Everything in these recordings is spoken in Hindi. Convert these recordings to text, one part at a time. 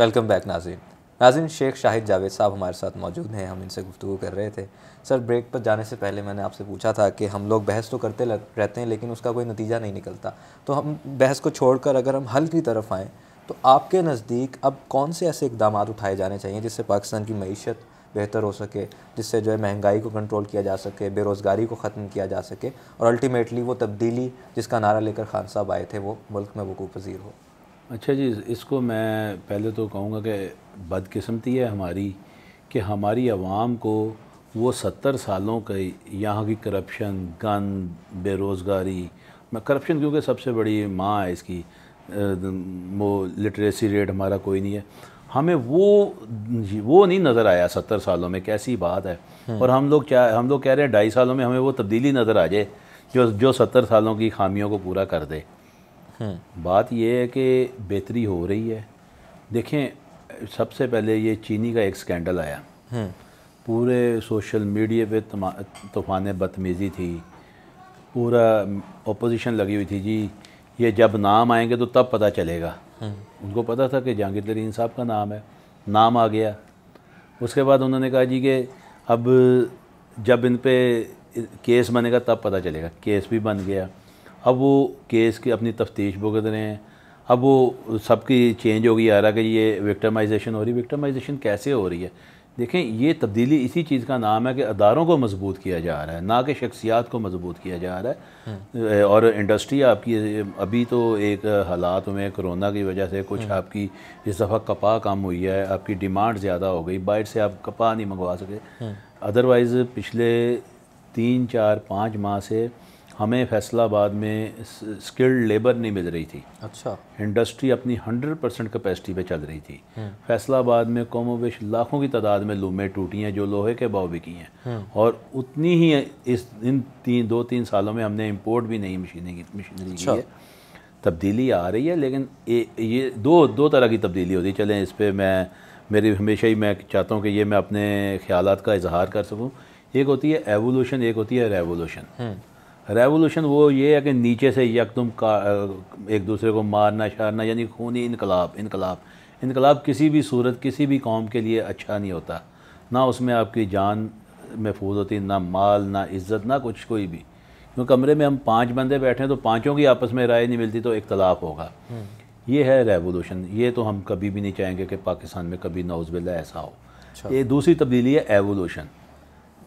Welcome back Nazin. नाजिन, शेख शाहिद जावेद साहब हमारे साथ मौजूद हैं। हम इनसे गुफ्तु कर रहे थे। सर ब्रेक पर जाने से पहले मैंने आपसे पूछा था कि हम लोग बहस तो करते रहते हैं, लेकिन उसका कोई नतीजा नहीं निकलता। तो हम बहस को छोड़कर अगर हम हल की तरफ़ आएँ तो आपके नज़दीक अब कौन से ऐसे इकदाम उठाए जाने चाहिए जिससे पाकिस्तान की मीशत बेहतर हो सके, जिससे जो है महँगाई को कंट्रोल किया जा सके, बेरोज़गारी को ख़त्म किया जा सके, और अल्टीमेटली वो तब्दीली जिसका नारा लेकर खान साहब आए थे, वो मुल्क में वकूफ़ पजीर हो। अच्छा जी इसको मैं पहले तो कहूँगा कि बदकिस्मती है हमारी कि हमारी आवाम को वो सत्तर सालों के यहाँ की करप्शन गन बेरोज़गारी मैं करप्शन क्योंकि सबसे बड़ी माँ है इसकी वो लिटरेसी रेट हमारा कोई नहीं है हमें वो वो नहीं नज़र आया सत्तर सालों में कैसी बात है हम्म। और हम लोग क्या हम लोग कह रहे हैं ढाई सालों में हमें वो तब्दीली नज़र आ जाए जो जो सत्तर सालों की खामियों को पूरा कर दे। बात यह है कि बेहतरी हो रही है। देखें सबसे पहले ये चीनी का एक स्कैंडल आया। हम्म। पूरे सोशल मीडिया पे तूफ़ान बदतमीज़ी थी। पूरा अपोजिशन लगी हुई थी जी ये जब नाम आएँगे तो तब पता चलेगा। हम्म। उनको पता था कि जहांगीर तरीन साहब का नाम है। नाम आ गया। उसके बाद उन्होंने कहा जी कि अब जब इन पे केस बनेगा तब पता चलेगा। केस भी बन गया। अब वो केस की अपनी तफ्तीश भुगत रहे हैं अब वो सबकी चेंज हो गई आ रहा है कि ये विक्टमाइजेशन हो रही है विक्टमाइजेशन कैसे हो रही है देखें ये तब्दीली इसी चीज़ का नाम है कि अदारों को मज़बूत किया जा रहा है ना कि शख्सियात को मज़बूत किया जा रहा है हम्म। और इंडस्ट्री आपकी अभी तो एक हालात में कोरोना की वजह से कुछ हम्म। आपकी इस दफ़ा कपा कम हुई है आपकी डिमांड ज़्यादा हो गई बाइट से आप कपा नहीं मंगवा सके अदरवाइज़ हम्म। पिछले तीन चार पाँच माह से हमें फैसलाबाद में स्किल्ड लेबर नहीं मिल रही थी अच्छा इंडस्ट्री अपनी 100 परसेंट कैपेसिटी पे चल रही थी हम्म। फैसलाबाद में कमोवेश लाखों की तादाद में लूमें टूटी हैं जो लोहे के भाव बिकी हैं हम्म। और उतनी ही इस इन तीन दो तीन सालों में हमने इंपोर्ट भी नहीं मशीनें की मशीनरी अच्छा। की। है तब्दीली आ रही है लेकिन ये ये दो दो तरह की तब्दीली होती है चलें इस पर मैं मेरी हमेशा ही मैं चाहता हूँ कि ये मैं अपने ख्याल का इजहार कर सकूँ एक होती है एवोल्यूशन एक होती है रेवोल्यूशन। रेवोल्यूशन वो ये है कि नीचे से यकदम का एक दूसरे को मारना शारना यानी खूनी इनकलाब इनकलाब। इनकलाब किसी भी सूरत किसी भी कौम के लिए अच्छा नहीं होता। ना उसमें आपकी जान महफूज होती ना माल ना इज़्ज़त ना कुछ कोई भी। क्योंकि कमरे में हम पाँच बंदे बैठे हैं तो पाँचों की आपस में राय नहीं मिलती तो इख्तलाफ होगा। हम्म। ये है रेवोल्यूशन। ये तो हम कभी भी नहीं चाहेंगे कि पाकिस्तान में कभी नौजबिल्ला ऐसा हो। अच्छा। ये दूसरी तब्दीली है एवोल्यूशन।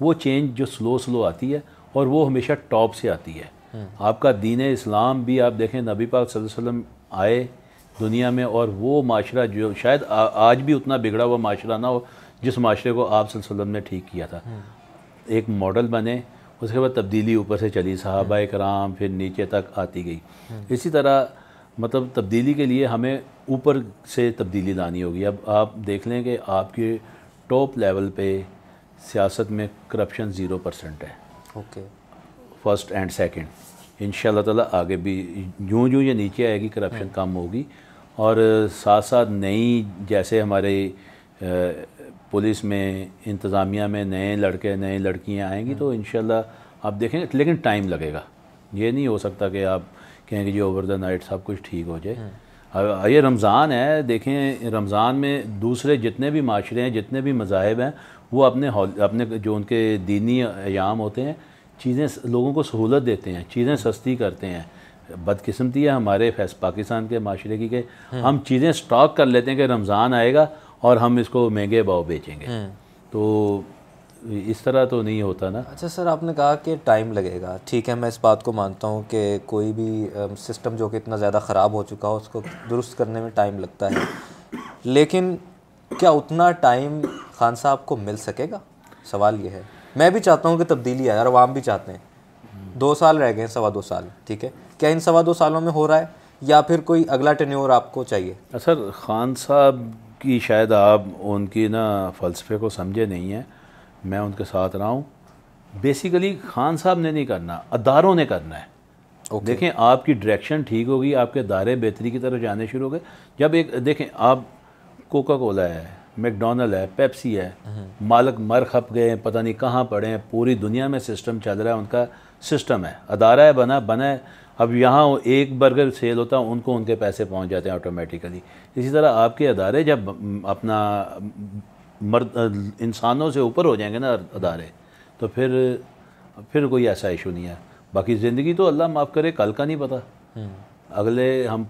वो चेंज जो स्लो स्लो आती है और वो हमेशा टॉप से आती है। आपका दीन इस्लाम भी आप देखें नबी पाक वसल्लम आए दुनिया में और वो माशरा जो शायद आ, आज भी उतना बिगड़ा हुआ माशरा ना हो जिस माशरे को आप वसल्लम ने ठीक किया था। एक मॉडल बने उसके बाद तब्दीली ऊपर से चली साहबा कराम फिर नीचे तक आती गई। इसी तरह मतलब तब्दीली के लिए हमें ऊपर से तब्दीली लानी होगी। अब आप देख लें कि आपके टॉप लेवल पे सियासत में करप्शन ज़ीरो परसेंट है। ओके फ़र्स्ट एंड सेकंड इन ताला आगे भी यूँ यूँ ये नीचे आएगी करप्शन हम्म। कम होगी और साथ साथ नई जैसे हमारे पुलिस में इंतज़ामिया में नए लड़के नए लड़कियाँ आएँगी तो हम्म। इन आप देखेंगे लेकिन टाइम लगेगा ये नहीं हो सकता कि आप कहेंगे जी ओवर द नाइट सब कुछ ठीक हो जाए हम्म। ये रमज़ान है देखें रमज़ान में दूसरे जितने भी माशरे हैं जितने भी मज़ाहब हैं वो अपने अपने जो उनके दीनी अयाम होते हैं चीज़ें लोगों को सहूलत देते हैं चीज़ें सस्ती करते हैं बदकिस्मती है हमारे फैस पाकिस्तान के माशरे की कि हम्म। हम चीज़ें स्टॉक कर लेते हैं कि रमज़ान आएगा और हम इसको महँगे भाव बेचेंगे हम्म। तो इस तरह तो नहीं होता ना। अच्छा सर आपने कहा कि टाइम लगेगा। ठीक है मैं इस बात को मानता हूँ कि कोई भी सिस्टम जो कि इतना ज़्यादा ख़राब हो चुका हो उसको दुरुस्त करने में टाइम लगता है। लेकिन क्या उतना टाइम खान साहब को मिल सकेगा? सवाल ये है। मैं भी चाहता हूँ कि तब्दीली आए और आवाम भी चाहते हैं। दो साल रह गए सवा दो साल ठीक है? क्या इन सवा दो सालों में हो रहा है? या फिर कोई अगला टेन्योर आपको चाहिए? सर खान साहब की शायद आप उनकी ना फ़लसफ़े को समझे नहीं हैं। मैं उनके साथ रहा हूँ। बेसिकली खान साहब ने नहीं करना अदारों ने करना है। Okay. देखें आपकी डायरेक्शन ठीक होगी आपके दायरे बेहतरी की तरफ़ जाने शुरू हो गए। जब एक देखें आप कोका कोला है मैकडोनल है पेप्सी है मालक मर खप गए हैं पता नहीं कहाँ पड़े हैं पूरी दुनिया में सिस्टम चल रहा है उनका सिस्टम है। अदारा है बना बना है। अब यहाँ एक बर्गर सेल होता है उनको उनके पैसे पहुँच जाते हैं ऑटोमेटिकली इसी तरह आपके अदारे जब अपना मर्द इंसानों से ऊपर हो जाएँगे ना अदारे। तो फिर फिर कोई ऐसा इशू नहीं है। बाकी ज़िंदगी तो अल्लाह माफ़ करे कल का नहीं पता। हम्म। अगले हम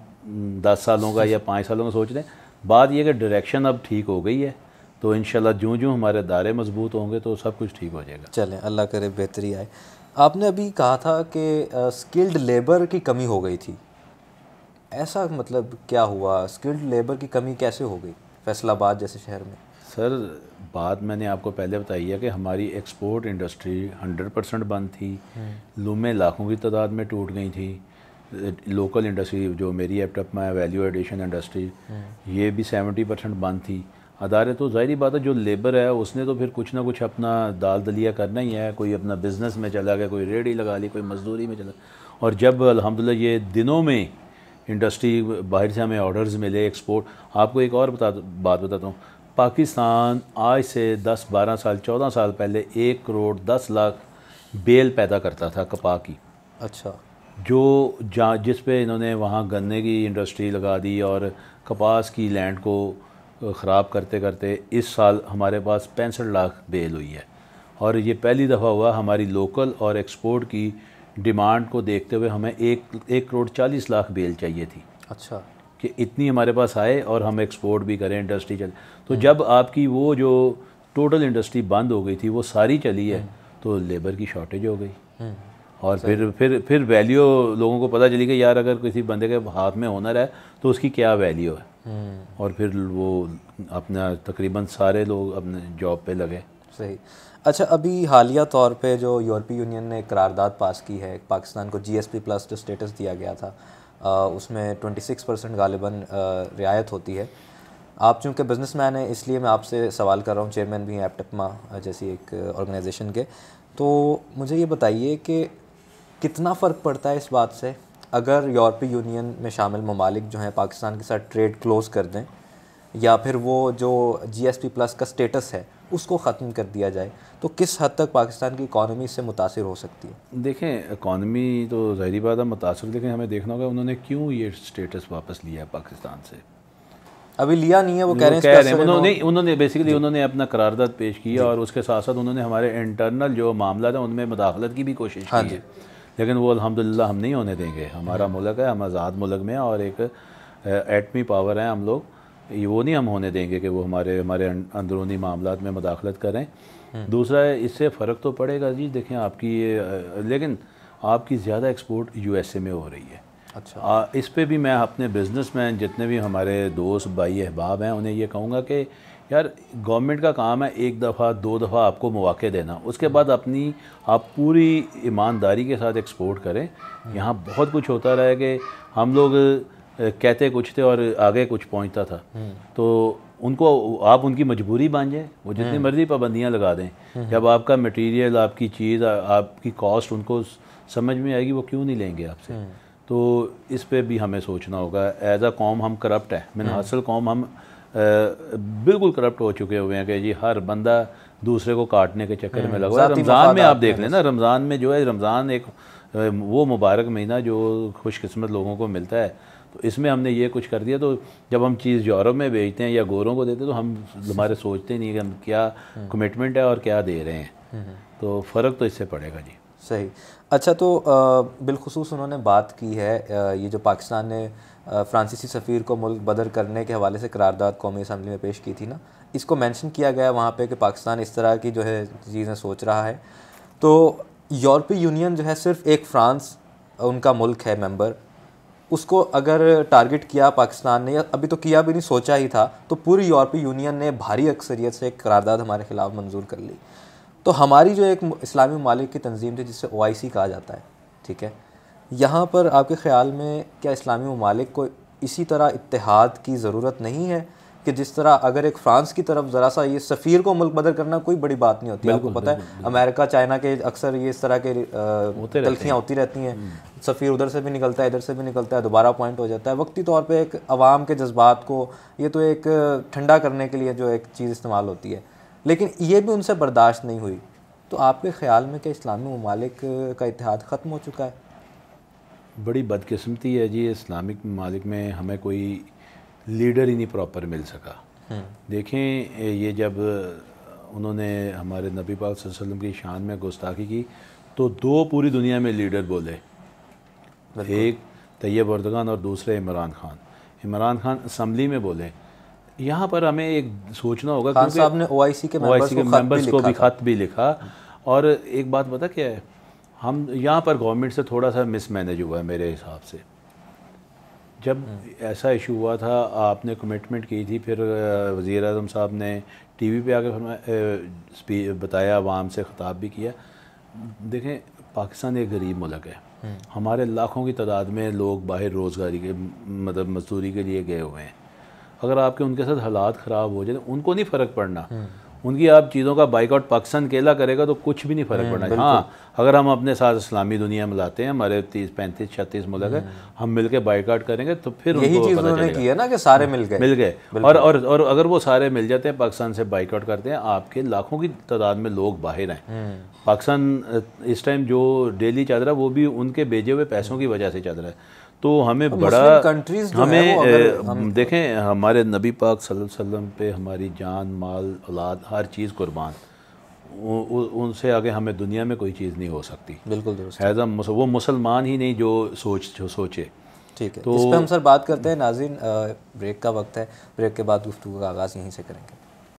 दस सालों का या पाँच सालों का सोच रहे हैं। बात यह कि डायरेक्शन अब ठीक हो गई है तो इन जो जो हमारे दायरे मज़बूत होंगे तो सब कुछ ठीक हो जाएगा। चलें अल्लाह करे बेहतरी आए। आपने अभी कहा था कि स्किल्ड लेबर की कमी हो गई थी। ऐसा मतलब क्या हुआ? स्किल्ड लेबर की कमी कैसे हो गई फैसलाबाद जैसे शहर में? सर बात मैंने आपको पहले बताई है कि हमारी एक्सपोर्ट इंडस्ट्री 100 परसेंट बंद थी। हम्म। लूमें लाखों की तादाद में टूट गई थी। लोकल इंडस्ट्री जो मेरी एपटप में वैल्यू एडिशन इंडस्ट्री ये भी 70 परसेंट बंद थी। अदारे तो ज़ाहरी बात है जो लेबर है उसने तो फिर कुछ ना कुछ अपना दाल दलिया करना ही है। कोई अपना बिज़नेस में चला गया कोई रेडी लगा ली कोई मजदूरी में चला। और जब अलहमदिल्ला ये दिनों में इंडस्ट्री बाहर से हमें ऑर्डर्स मिले एक्सपोर्ट आपको एक और बता बात बताता हूँ। पाकिस्तान आज से 10-12 साल 14 साल पहले एक करोड़ 10 लाख बेल पैदा करता था कपा की। अच्छा। जो जहाँ जिस पे इन्होंने वहाँ गन्ने की इंडस्ट्री लगा दी और कपास की लैंड को ख़राब करते करते इस साल हमारे पास पैंसठ लाख बेल हुई है। और ये पहली दफ़ा हुआ हमारी लोकल और एक्सपोर्ट की डिमांड को देखते हुए हमें एक एक करोड़ चालीस लाख बेल चाहिए थी। अच्छा। कि इतनी हमारे पास आए और हम एक्सपोर्ट भी करें इंडस्ट्री चले। तो जब आपकी वो जो टोटल इंडस्ट्री बंद हो गई थी वो सारी चली है तो लेबर की शॉर्टेज हो गई। हम्म। और फिर फिर फिर वैल्यू लोगों को पता चली कि यार अगर किसी बंदे के हाथ में हुनर है तो उसकी क्या वैल्यू है? हम्म। और फिर वो अपना तकरीबन सारे लोग अपने जॉब पे लगे। सही। अच्छा अभी हालिया तौर पे जो यूरोपीय यूनियन ने करारदाद पास की है पाकिस्तान को जीएसपी प्लस जो स्टेटस दिया गया था उसमें 26 परसेंट गालिबा रियायत होती है। आप चूँकि बिजनेसमैन हैं, इसलिए मैं आपसे सवाल कर रहा हूँ। चेयरमैन भी हैं एपटकमा जैसी एक ऑर्गेनाइजेशन के। तो मुझे ये बताइए कि कितना फ़र्क पड़ता है इस बात से? अगर यूरोपीय यूनियन में शामिल ममालिक जो हैं, पाकिस्तान के साथ ट्रेड क्लोज़ कर दें, या फिर वो जो जीएसपी प्लस का स्टेटस है उसको ख़त्म कर दिया जाए तो किस हद तक पाकिस्तान की इकानमी इससे मुतासर हो सकती है? देखें इकानमी तो ज़ाहरी बात है मुतासर लेकिन हमें देखना होगा उन्होंने क्यों ये स्टेटस वापस लिया है पाकिस्तान से। अभी लिया नहीं है वो कह रहे हैं उन्होंने उन्होंने बेसिकली उन्होंने अपना करारदाद पेश किया और उसके साथ साथ उन्होंने हमारे इंटरनल जो मामला था उनमें मुदाखलत की भी कोशिश हाँ की है। लेकिन वो अल्हम्दुलिल्लाह हम नहीं होने देंगे। हमारा मुल्क है हम आज़ाद मुल्क में और एक एटमी पावर है हम लोग। वो नहीं हम होने देंगे कि वो हमारे हमारे अंदरूनी मामला में मदाखलत करें। हम्म। दूसरा है इससे फ़र्क तो पड़ेगा जी देखें आपकी ये लेकिन आपकी ज़्यादा एक्सपोर्ट यूएसए में हो रही है। अच्छा। आ, इस पर भी मैं अपने बिज़नेसमैन जितने भी हमारे दोस्त भाई अहबाब हैं उन्हें ये कहूँगा कि यार गवर्नमेंट का काम है एक दफ़ा दो दफ़ा आपको मौके देना। उसके बाद अपनी आप पूरी ईमानदारी के साथ एक्सपोर्ट करें। यहाँ बहुत कुछ होता रहा है कि हम लोग कहते कुछ थे और आगे कुछ पहुँचता था। तो उनको आप उनकी मजबूरी बन जाए वो जितनी मर्ज़ी पाबंदियाँ लगा दें जब आपका मटेरियल आपकी चीज़ आपकी कॉस्ट उनको समझ में आएगी वो क्यों नहीं लेंगे आपसे? तो इस पर भी हमें सोचना होगा। एज आ कॉम हम करप्ट है। मैंने हासिल कॉम हम बिल्कुल करप्ट हो चुके हुए हैं कि जी हर बंदा दूसरे को काटने के चक्कर में हम्म, लगा रमज़ान में आप देख लें ना रमज़ान में जो है रमज़ान एक वो मुबारक महीना जो खुशकस्मत लोगों को मिलता है। तो इसमें हमने ये कुछ कर दिया तो जब हम चीज़ यूरोप में बेचते हैं या गोरों को देते हैं तो हम हमारे सोचते नहीं कि हम क्या कमिटमेंट हम्म। है और क्या दे रहे हैं। हम्म, तो फ़र्क तो इससे पड़ेगा जी। सही। अच्छा तो बिलखसूस उन्होंने बात की है ये जो पाकिस्तान ने फ्रांसीसी सफ़ीर को मुल्क बदर करने के हवाले से करारदाद कौमी असम्बली में पेश की थी ना इसको मेंशन किया गया वहाँ पे कि पाकिस्तान इस तरह की जो है चीज़ें सोच रहा है। तो यूरोपीय यूनियन जो है सिर्फ़ एक फ्रांस उनका मुल्क है मेंबर उसको अगर टारगेट किया पाकिस्तान ने, या अभी तो किया भी नहीं, सोचा ही था तो पूरी यूरोपीय यूनियन ने भारी अक्सरियत से एक करारदाद हमारे खिलाफ मंजूर कर ली। तो हमारी जो एक इस्लामी ममालिक की तंजीम थी, जिसे ओआईसी कहा जाता है, ठीक है? यहाँ पर आपके ख़्याल में क्या इस्लामी ममालिक को इसी तरह इतिहाद की ज़रूरत नहीं है? कि जिस तरह अगर एक फ़्रांस की तरफ़ ज़रा सा ये सफ़ीर को मुल्क बदल करना कोई बड़ी बात नहीं होती। आपको पता है अमेरिका चाइना के अक्सर ये इस तरह के तलखियाँ होती रहती हैं। हम्म। सफ़ीर उधर से भी निकलता है इधर से भी निकलता है दोबारा पॉइंट हो जाता है। वक्ती तौर पर एक आवाम के जज्बात को ये तो एक ठंडा करने के लिए जो एक चीज़ इस्तेमाल होती है। लेकिन ये भी उनसे बर्दाश्त नहीं हुई। तो आपके ख्याल में क्या इस्लामी ममालिक का इतिहाद ख़त्म हो चुका है? बड़ी बदकिस्मती है जी इस्लामिक ममालिक में हमें कोई लीडर ही नहीं प्रॉपर मिल सका। देखें ये जब उन्होंने हमारे नबी पाक वसल्लम की शान में गुस्ताखी की तो दो पूरी दुनिया में लीडर बोले। एक तैयब अर्दगान और दूसरे इमरान खान। इमरान खान असम्बली में बोले। यहाँ पर हमें एक सोचना होगा खान साहब ने ओआईसी के ओआईसी के मेंबर्स को भी खत भी लिखा। और एक बात पता क्या है? हम यहाँ पर गवर्नमेंट से थोड़ा सा मिसमैनेज हुआ है मेरे हिसाब से। जब ऐसा इशू हुआ था आपने कमिटमेंट की थी फिर वज़ी अजम साहब ने टीवी पे आके बताया आवाम से ख़ताब भी किया देखें पाकिस्तान एक गरीब मुल्क है हम्म। हमारे लाखों की तादाद में लोग बाहर रोज़गारी के मतलब मजदूरी के लिए गए हुए हैं अगर आपके उनके साथ हालात ख़राब हो जाए उनको नहीं फ़र्क पड़ना हम्म। उनकी आप चीज़ों का बाइकआउट पाकिस्तान केला करेगा तो कुछ भी नहीं फ़र्क हम्म, पड़ना हाँ अगर हम अपने साथ इस्लामी दुनिया में लाते हैं हमारे तीस पैंतीस छत्तीस मुल्क है हम्म। हम मिलकर बाइकआउट करेंगे तो फिर यही चीज़ उन्होंने की है ना कि सारे मिल गए। मिल गए। और, और और अगर वो सारे मिल जाते हैं पाकिस्तान से बाइकआउट करते हैं आपके लाखों की तादाद में लोग बाहर हैं। हम्म। पाकिस्तान इस टाइम जो डेली चल रहा है वो भी उनके भेजे हुए पैसों की वजह से चल रहा है। तो हमें बड़ा कंट्रीज़ हमें हम देखें हमारे नबी पाक वसल्लम पे हमारी जान माल औलाद हर चीज़ कुर्बान। उनसे आगे हमें दुनिया में कोई चीज़ नहीं हो सकती। बिल्कुल एज वो मुसलमान ही नहीं जो सोच जो सोचे। ठीक है तो इस पर हम सर बात करते हैं नाजिन ब्रेक का वक्त है। ब्रेक के बाद गुफ्तु का आगाज़ यहीं से करेंगे।